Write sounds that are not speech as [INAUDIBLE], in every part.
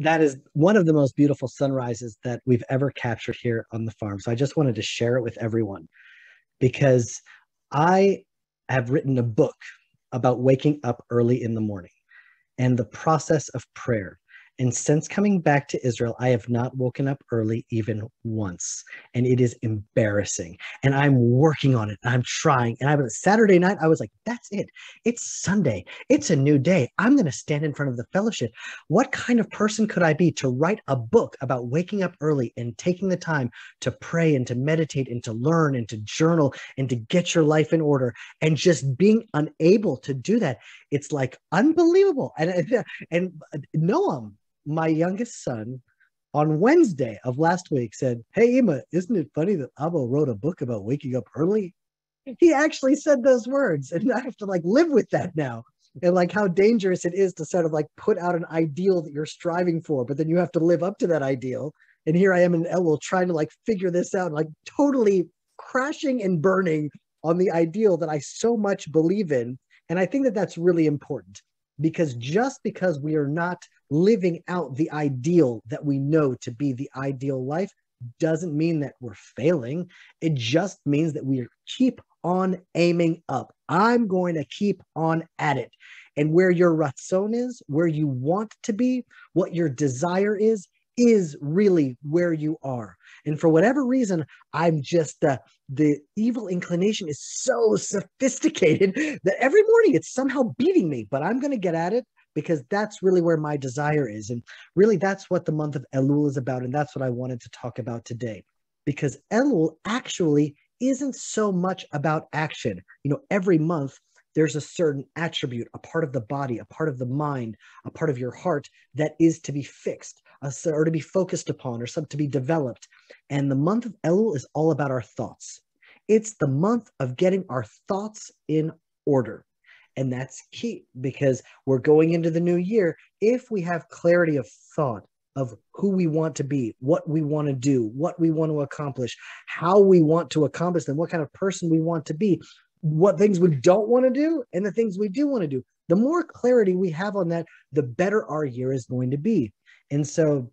That is one of the most beautiful sunrises that we've ever captured here on the farm. So I just wanted to share it with everyone because I have written a book about waking up early in the morning and the process of prayer. And since coming back to Israel, I have not woken up early even once. And it is embarrassing. And I'm working on it. I'm trying. And I was Saturday night, I was like, that's it. It's Sunday. It's a new day. I'm going to stand in front of the fellowship. What kind of person could I be to write a book about waking up early and taking the time to pray and to meditate and to learn and to journal and to get your life in order and just being unable to do that? It's like unbelievable. And, and Noam, my youngest son on Wednesday of last week said, Hey, Ima, isn't it funny that Abba wrote a book about waking up early? He actually said those words, and I have to like live with that now. And like how dangerous it is to sort of like put out an ideal that you're striving for, but then you have to live up to that ideal. And here I am in Elul trying to like figure this out, like totally crashing and burning on the ideal that I so much believe in. And I think that that's really important because just because we are not living out the ideal that we know to be the ideal life doesn't mean that we're failing. It just means that we keep on aiming up. I'm going to keep on at it. And where your ratzon is, where you want to be, what your desire is, is really where you are. And for whatever reason, I'm just uh, the evil inclination is so sophisticated [LAUGHS] that every morning it's somehow beating me, but I'm going to get at it because that's really where my desire is. And really, that's what the month of Elul is about. And that's what I wanted to talk about today. Because Elul actually isn't so much about action. You know, every month there's a certain attribute, a part of the body, a part of the mind, a part of your heart that is to be fixed Uh, or to be focused upon or some to be developed. And the month of Elul is all about our thoughts. It's the month of getting our thoughts in order. And that's key because we're going into the new year. If we have clarity of thought, of who we want to be, what we want to do, what we want to accomplish, how we want to accomplish them, what kind of person we want to be, what things we don't want to do, and the things we do want to do. The more clarity we have on that, the better our year is going to be. And so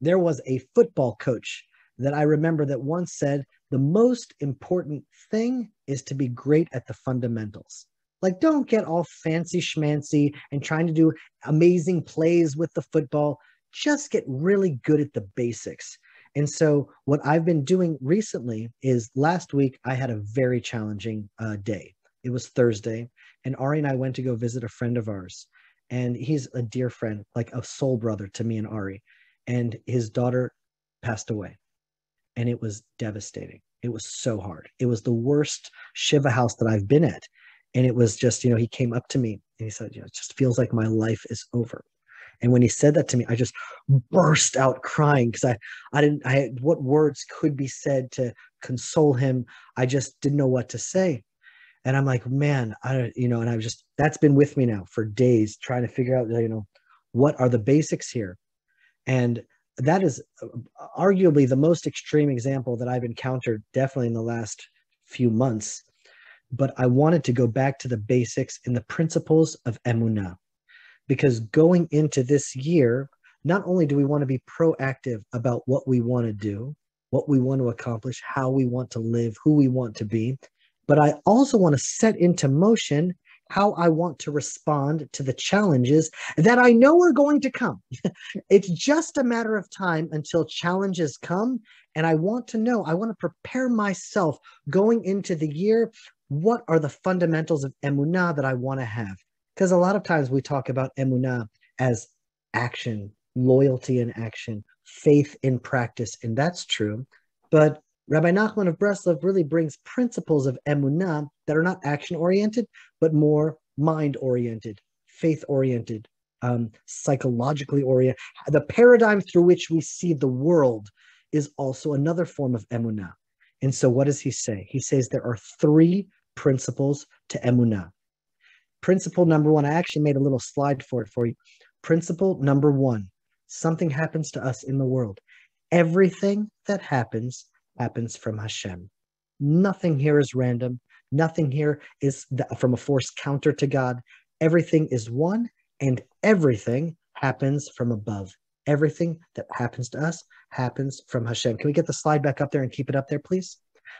there was a football coach that I remember that once said, the most important thing is to be great at the fundamentals. Like, don't get all fancy schmancy and trying to do amazing plays with the football. Just get really good at the basics. And so, what I've been doing recently is last week I had a very challenging uh, day. It was Thursday, and Ari and I went to go visit a friend of ours. And he's a dear friend, like a soul brother to me and Ari. And his daughter passed away. And it was devastating. It was so hard. It was the worst Shiva house that I've been at. And it was just, you know, he came up to me and he said, you know, it just feels like my life is over. And when he said that to me, I just burst out crying because I, I didn't, I what words could be said to console him. I just didn't know what to say. And I'm like, man, I, you know, and I've just, that's been with me now for days trying to figure out, you know, what are the basics here? And that is uh, arguably the most extreme example that I've encountered definitely in the last few months. But I wanted to go back to the basics and the principles of emunah because going into this year, not only do we want to be proactive about what we want to do, what we want to accomplish, how we want to live, who we want to be, but I also want to set into motion how I want to respond to the challenges that I know are going to come. [LAUGHS] it's just a matter of time until challenges come. And I want to know, I want to prepare myself going into the year. What are the fundamentals of emunah that I want to have? Because a lot of times we talk about emunah as action, loyalty in action, faith in practice, and that's true. But Rabbi Nachman of Breslov really brings principles of emunah that are not action oriented, but more mind oriented, faith oriented, um, psychologically oriented. The paradigm through which we see the world is also another form of emunah. And so, what does he say? He says there are three principles to emunah. Principle number one, I actually made a little slide for it for you. Principle number one something happens to us in the world. Everything that happens happens from Hashem. Nothing here is random. Nothing here is from a force counter to God. Everything is one, and everything happens from above. Everything that happens to us happens from Hashem. Can we get the slide back up there and keep it up there, please?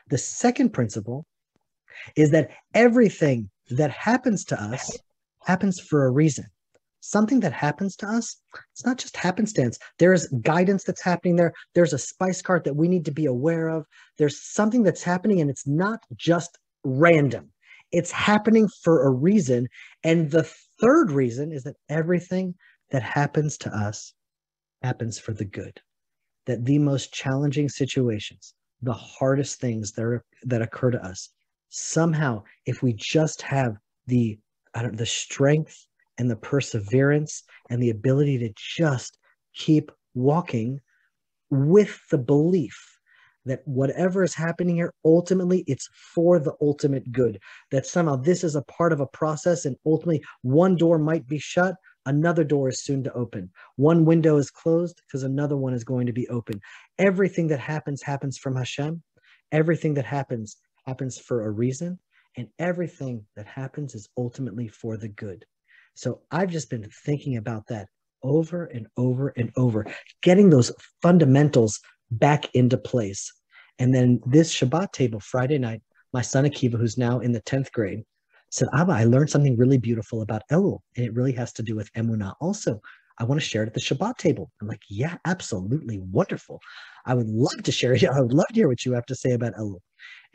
The second principle is that everything that happens to us happens for a reason. Something that happens to us, it's not just happenstance. There's guidance that's happening there. There's a spice cart that we need to be aware of. There's something that's happening, and it's not just random. It's happening for a reason. And the third reason is that everything that happens to us happens for the good. That the most challenging situations, the hardest things that, are, that occur to us, somehow, if we just have the the strength and the perseverance and the ability to just keep walking with the belief that whatever is happening here ultimately it's for the ultimate good. That somehow this is a part of a process and ultimately one door might be shut another door is soon to open. One window is closed because another one is going to be open. Everything that happens happens from hashem. Everything that happens happens for a reason. And everything that happens is ultimately for the good. So I've just been thinking about that over and over and over, getting those fundamentals back into place. And then this Shabbat table Friday night, my son Akiva, who's now in the 10th grade, said, Abba, I learned something really beautiful about Elul, and it really has to do with Emunah also. I want to share it at the Shabbat table. I'm like, yeah, absolutely wonderful. I would love to share it. [LAUGHS] I would love to hear what you have to say about Elul.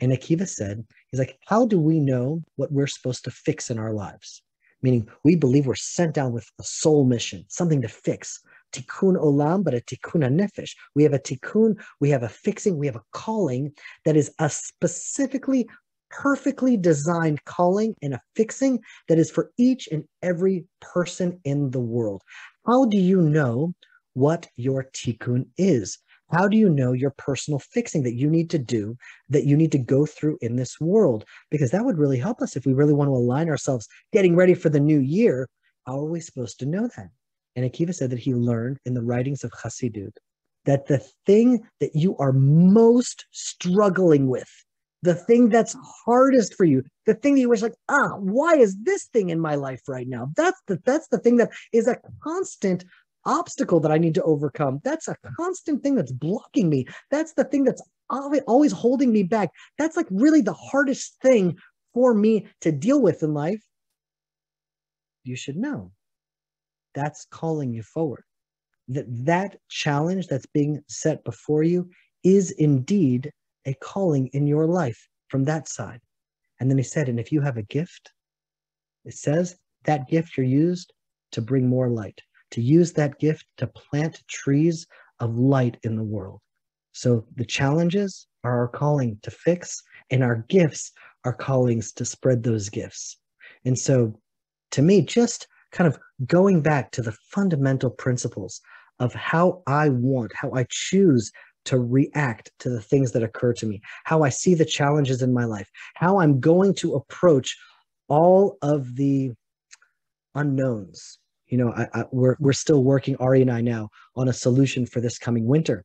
And Akiva said, he's like, how do we know what we're supposed to fix in our lives? Meaning, we believe we're sent down with a soul mission, something to fix. Tikkun olam, but a tikkun a nefesh. We have a tikkun, we have a fixing, we have a calling that is a specifically, perfectly designed calling and a fixing that is for each and every person in the world. How do you know what your tikkun is? How do you know your personal fixing that you need to do, that you need to go through in this world? Because that would really help us if we really want to align ourselves getting ready for the new year. How are we supposed to know that? And Akiva said that he learned in the writings of Chassidut that the thing that you are most struggling with, the thing that's hardest for you, the thing that you wish like, ah, why is this thing in my life right now? That's the that's the thing that is a constant obstacle that I need to overcome. That's a constant thing that's blocking me. That's the thing that's always holding me back. That's like really the hardest thing for me to deal with in life. You should know that's calling you forward. That that challenge that's being set before you is indeed a calling in your life from that side. And then he said, and if you have a gift, it says that gift you're used to bring more light to use that gift to plant trees of light in the world. So the challenges are our calling to fix, and our gifts are callings to spread those gifts. And so, to me, just kind of going back to the fundamental principles of how I want, how I choose to react to the things that occur to me, how I see the challenges in my life, how I'm going to approach all of the unknowns, you know, I, I, we're we're still working Ari and I now on a solution for this coming winter,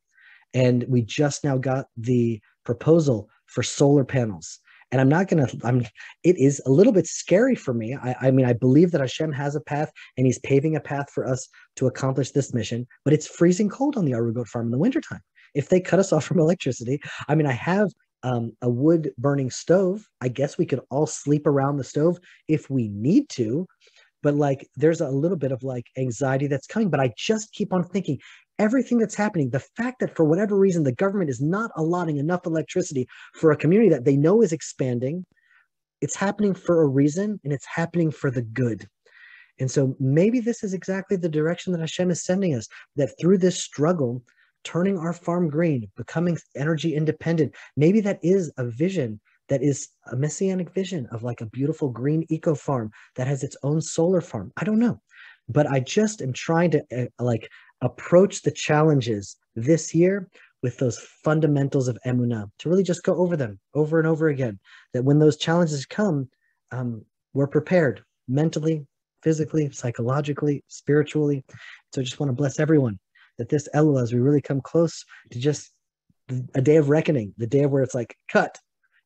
and we just now got the proposal for solar panels. And I'm not gonna. I'm. It is a little bit scary for me. I, I mean, I believe that Hashem has a path, and He's paving a path for us to accomplish this mission. But it's freezing cold on the Aru goat farm in the wintertime. If they cut us [LAUGHS] off from electricity, I mean, I have um, a wood burning stove. I guess we could all sleep around the stove if we need to but like there's a little bit of like anxiety that's coming but i just keep on thinking everything that's happening the fact that for whatever reason the government is not allotting enough electricity for a community that they know is expanding it's happening for a reason and it's happening for the good. And so maybe this is exactly the direction that Hashem is sending us that through this struggle turning our farm green becoming energy independent maybe that is a vision that is a messianic vision of like a beautiful green eco farm that has its own solar farm. I don't know. But I just am trying to uh, like approach the challenges this year with those fundamentals of emunah to really just go over them over and over again. That when those challenges come, um, we're prepared mentally, physically, psychologically, spiritually. So I just want to bless everyone that this Elul, as we really come close to just a day of reckoning, the day where it's like cut,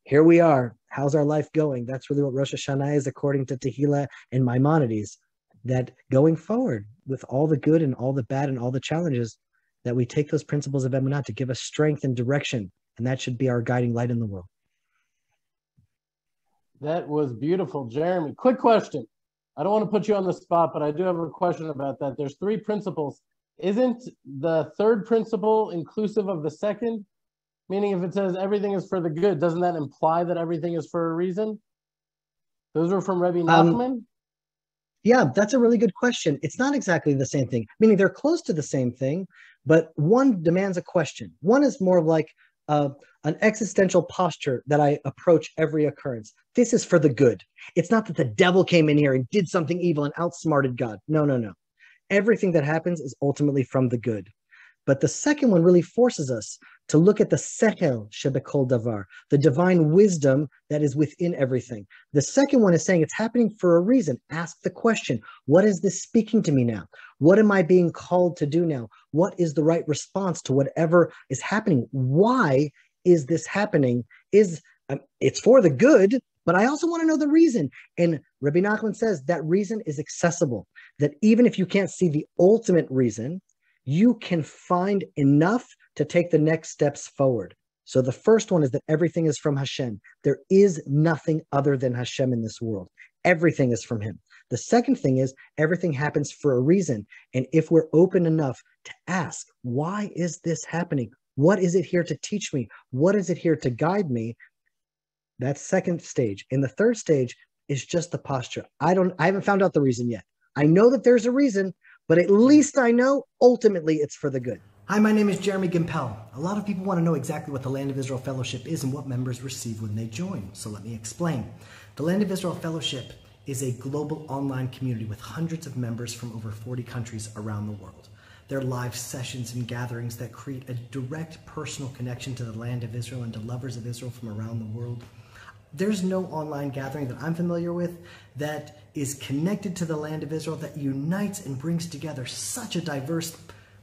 here we are. How's our life going? That's really what Rosh Hashanah is according to Tehillah and Maimonides. that going forward with all the good and all the bad and all the challenges, that we take those principles of Emunah to give us strength and direction. And that should be our guiding light in the world. That was beautiful, Jeremy. Quick question. I don't want to put you on the spot, but I do have a question about that. There's three principles. Isn't the third principle inclusive of the second? Meaning, if it says everything is for the good, doesn't that imply that everything is for a reason? Those are from Rebbe um, Nachman? Um, yeah, that's a really good question. It's not exactly the same thing, meaning they're close to the same thing, but one demands a question. One is more like uh, an existential posture that I approach every occurrence. This is for the good. It's not that the devil came in here and did something evil and outsmarted God. No, no, no. Everything that happens is ultimately from the good. But the second one really forces us to look at the sechel shebekol davar, the divine wisdom that is within everything. The second one is saying it's happening for a reason. Ask the question, what is this speaking to me now? What am I being called to do now? What is the right response to whatever is happening? Why is this happening? Is um, it's for the good, but I also want to know the reason. And Rabbi Nachman says that reason is accessible. That even if you can't see the ultimate reason, you can find enough to take the next steps forward. So the first one is that everything is from Hashem. There is nothing other than Hashem in this world. Everything is from Him. The second thing is everything happens for a reason. And if we're open enough to ask, why is this happening? What is it here to teach me? What is it here to guide me? That's second stage. And the third stage is just the posture. I don't I haven't found out the reason yet. I know that there's a reason, but at least I know ultimately it's for the good. Hi, my name is Jeremy Gimpel. A lot of people want to know exactly what the Land of Israel Fellowship is and what members receive when they join. So let me explain. The Land of Israel Fellowship is a global online community with hundreds of members from over 40 countries around the world. There are live sessions and gatherings that create a direct personal connection to the land of Israel and to lovers of Israel from around the world. There's no online gathering that I'm familiar with that is connected to the land of Israel that unites and brings together such a diverse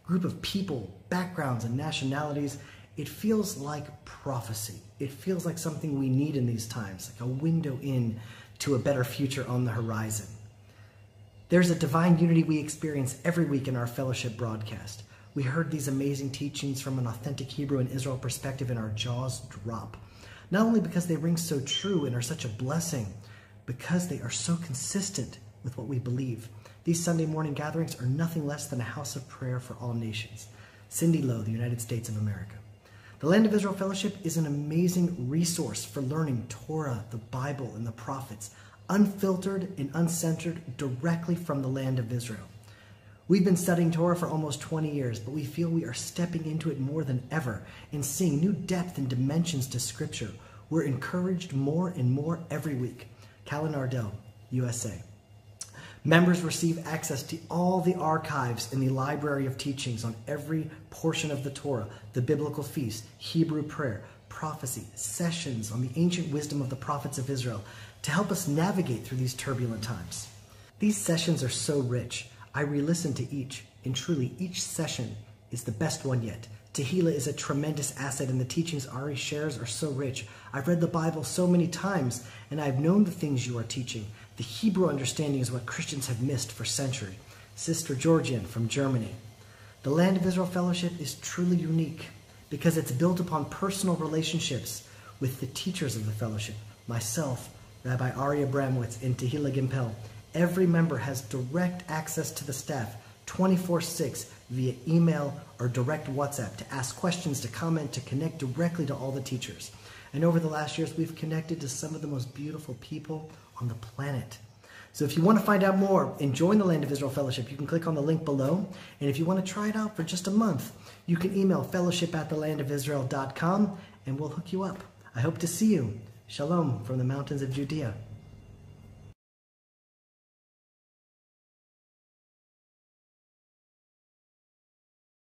group of people, backgrounds, and nationalities. It feels like prophecy. It feels like something we need in these times, like a window in to a better future on the horizon. There's a divine unity we experience every week in our fellowship broadcast. We heard these amazing teachings from an authentic Hebrew and Israel perspective, and our jaws drop. Not only because they ring so true and are such a blessing, because they are so consistent with what we believe. These Sunday morning gatherings are nothing less than a house of prayer for all nations. Cindy Lowe, the United States of America. The Land of Israel Fellowship is an amazing resource for learning Torah, the Bible, and the prophets, unfiltered and uncensored directly from the land of Israel. We've been studying Torah for almost 20 years, but we feel we are stepping into it more than ever and seeing new depth and dimensions to Scripture. We're encouraged more and more every week. Callan Ardell, USA. Members receive access to all the archives in the library of teachings on every portion of the Torah, the biblical feast, Hebrew prayer, prophecy, sessions on the ancient wisdom of the prophets of Israel to help us navigate through these turbulent times. These sessions are so rich I re listen to each, and truly each session is the best one yet. Tehila is a tremendous asset, and the teachings Ari shares are so rich. I've read the Bible so many times, and I've known the things you are teaching. The Hebrew understanding is what Christians have missed for centuries. Sister Georgian from Germany. The Land of Israel Fellowship is truly unique because it's built upon personal relationships with the teachers of the fellowship, myself, Rabbi Ari Abramowitz, and Tehila Gimpel, Every member has direct access to the staff 24 6 via email or direct WhatsApp to ask questions, to comment, to connect directly to all the teachers. And over the last years, we've connected to some of the most beautiful people on the planet. So if you want to find out more and join the Land of Israel Fellowship, you can click on the link below. And if you want to try it out for just a month, you can email fellowship at thelandofisrael.com and we'll hook you up. I hope to see you. Shalom from the mountains of Judea.